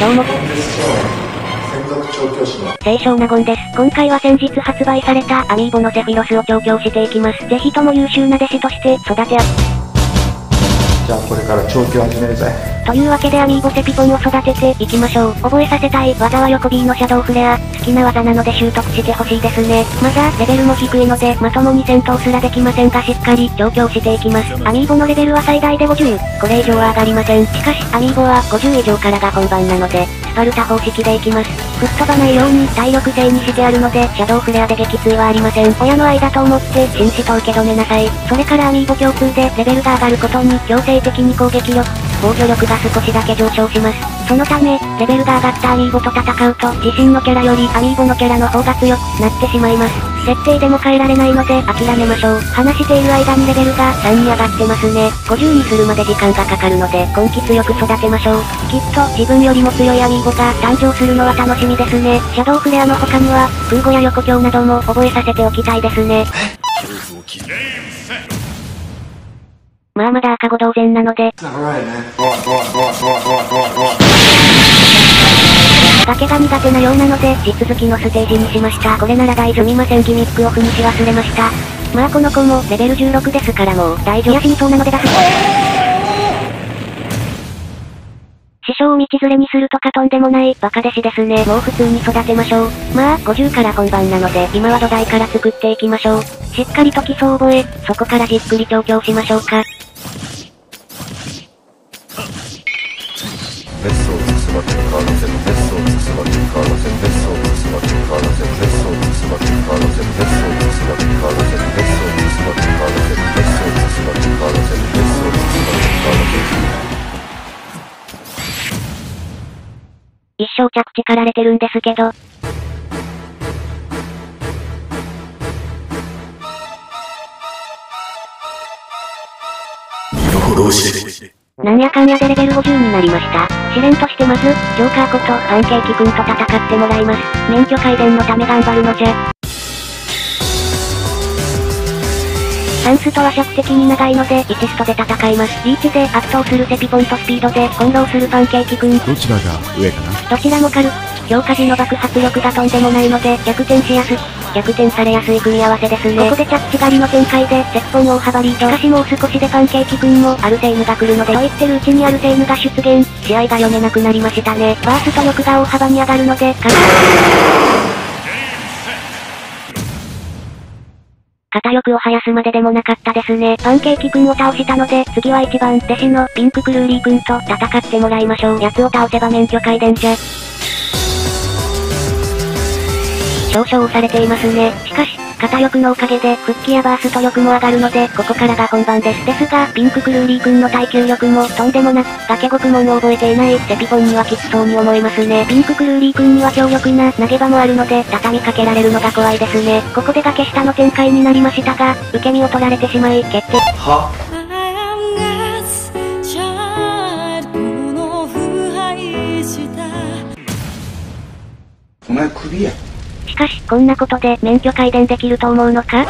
どうも。清少納言です。今回は先日発売されたアミーボのセフィロスを調教していきます。ぜひとも優秀な弟子として育てあ、じゃあこれから調教始めるぜというわけでアミーボセピポンを育てていきましょう。覚えさせたい技は横 B のシャドウフレア。好きな技なので習得してほしいですね。まだレベルも低いのでまともに戦闘すらできませんがしっかり調教していきます。アミーボのレベルは最大で50。これ以上は上がりません。しかしアミーボは50以上からが本番なので、スパルタ方式でいきます。吹っ飛ばないように体力制にしてあるので、シャドウフレアで撃墜はありません。親の間と思って紳士と受け止めなさい。それからアミーボ共通でレベルが上がることに強制的に攻撃力、防御力が少しだけ上昇します。そのため、レベルが上がったアミーボと戦うと、自身のキャラよりアミーボのキャラの方が強くなってしまいます。設定でも変えられないので諦めましょう。話している間にレベルが3に上がってますね。50にするまで時間がかかるので、今季強く育てましょう。きっと自分よりも強いアミーボが誕生するのは楽しみですね。シャドウフレアの他には、空母や横強なども覚えさせておきたいですね。まあまだ赤子同然なので、崖が苦手なようなので、地続きのステージにしました。これなら大丈夫ませんギミックを踏みし忘れました。まあこの子もレベル16ですからもう大丈夫や死にそうなので出す。師匠を道連れにするとかとんでもないバカ弟子ですね。もう普通に育てましょう。まあ50から本番なので今は土台から作っていきましょう。しっかりと基礎を覚え、そこからじっくり調教しましょうか。別荘つばってカードセン別荘つばってカードセン別荘つばってカードセン別荘つばってカードセン別荘つばってカードセン別荘つばってカードセン別荘つばってカードセン別荘つばってカードセン一生着地かられてるんですけど、なんやかんやでレベル50になりました。試練としてまず、ジョーカーことパンケーキくんと戦ってもらいます。免許改善のため頑張るのじゃ。ンスとは尺的に長いので、1ストで戦います。リーチで圧倒するセピポンとスピードで翻弄するパンケーキくん。どちらが上かな？どちらも軽く、強化時の爆発力がとんでもないので、逆転しやすい。逆転されやすい組み合わせですね。ここで着地狩りの展開で、鉄本大幅リード。しかしもう少しでパンケーキくんも、アルセイヌが来るので、と言ってるうちにアルセイヌが出現。試合が読めなくなりましたね。バースト力が大幅に上がるので、か片翼を生やすまででもなかったですね。パンケーキくんを倒したので、次は一番弟子のピンククルーリーくんと戦ってもらいましょう。奴を倒せば免許改伝じゃ。少々押されていますね。しかし、片翼のおかげで、復帰やバースト力も上がるので、ここからが本番です。ですが、ピンククルーリーくんの耐久力も、とんでもなく、崖獄門を覚えていない、セピポンにはきつそうに思えますね。ピンククルーリーくんには強力な投げ場もあるので、畳みかけられるのが怖いですね。ここで崖下の展開になりましたが、受け身を取られてしまい、決定。お前クビやしかし、こんなことで免許改伝できると思うのか？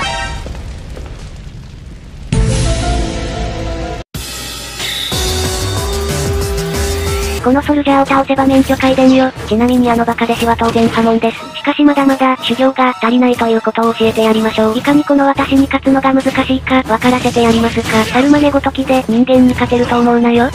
このソルジャーを倒せば免許改伝よ。ちなみにあのバカ弟子は当然破門です。しかしまだまだ修行が足りないということを教えてやりましょう。いかにこの私に勝つのが難しいか分からせてやりますか。猿真似ごときで人間に勝てると思うなよ。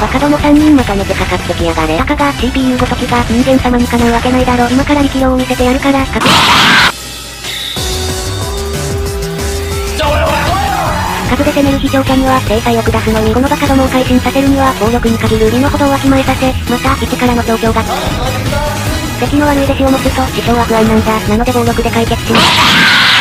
バカども3人まとめてかかってきやがれ。たかが CPU ごときが人間様にかなうわけないだろ。今から力量を見せてやるから、かく。数で攻める非常者には制裁を下すのに、このバカどもを改心させるには暴力に限る理のほどをわきまえさせ、また、一からの状況が。敵の悪い弟子を持つと、師匠は不安なんだ。なので暴力で解決します。